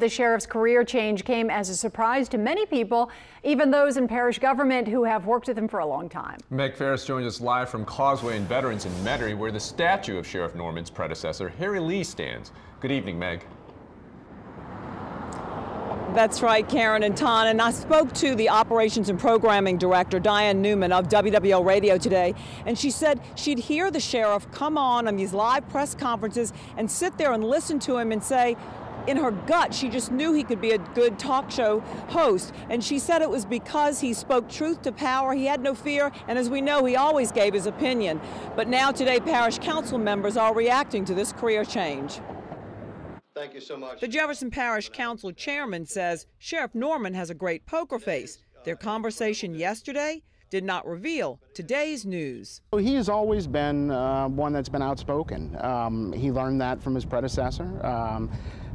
of the sheriff's career change came as a surprise to many people, even those in parish government who have worked with him for a long time. Meg Farris joins us live from Causeway and Veterans in Metairie, where the statue of Sheriff Normand's predecessor, Harry Lee, stands. Good evening, Meg. That's right, Karen and Ton. And I spoke to the operations and programming director, Diane Newman of WWL Radio today, and she said she'd hear the sheriff come on on these live press conferences and sit there and listen to him and say, in her gut, she just knew he could be a good talk show host. And she said it was because he spoke truth to power. He had no fear. And as we know, he always gave his opinion. But now today, parish council members are reacting to this career change. Thank you so much. The Jefferson Parish Council chairman says Sheriff Normand has a great poker face. Their conversation yesterday did not reveal today's news. He has always been uh, one that's been outspoken. Um, he learned that from his predecessor. Um,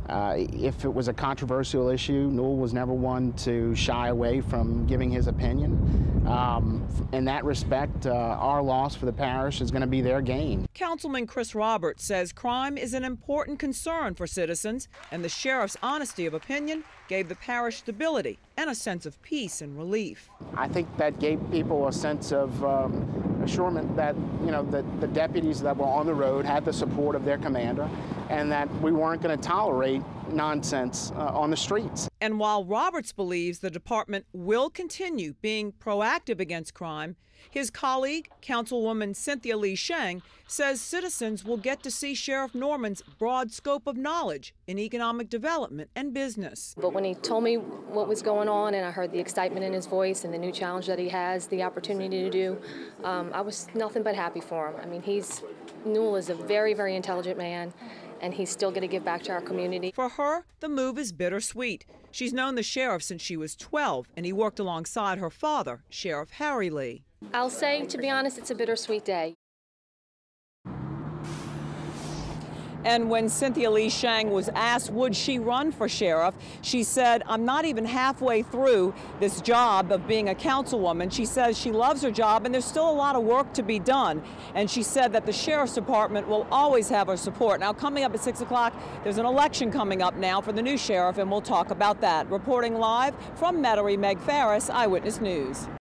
uh, if it was a controversial issue, Newell was never one to shy away from giving his opinion. Um, in that respect, uh, our loss for the parish is going to be their gain. Councilman Chris Roberts says crime is an important concern for citizens, and the sheriff's honesty of opinion gave the parish stability and a sense of peace and relief. I think that gave people a sense of um, assurance that you know that the deputies that were on the road had the support of their commander, and that we weren't going to tolerate nonsense uh, on the streets. And while Roberts believes the department will continue being proactive against crime, his colleague, Councilwoman Cynthia Lee Sheng, says citizens will get to see Sheriff Normand's broad scope of knowledge in economic development and business. But when he told me what was going on and I heard the excitement in his voice and the new challenge that he has, the opportunity to do, um, I was nothing but happy for him. I mean, he's Newell is a very, very intelligent man and he's still going to give back to our community. For her, the move is bittersweet. She's known the sheriff since she was 12, and he worked alongside her father, Sheriff Harry Lee. I'll say, to be honest, it's a bittersweet day. And when Cynthia Lee Sheng was asked would she run for sheriff, she said, I'm not even halfway through this job of being a councilwoman. She says she loves her job and there's still a lot of work to be done. And she said that the sheriff's department will always have her support. Now, coming up at 6 o'clock, there's an election coming up now for the new sheriff, and we'll talk about that. Reporting live from Metairie, Meg Farris, Eyewitness News.